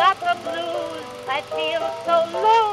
Gotham blues. I feel so low.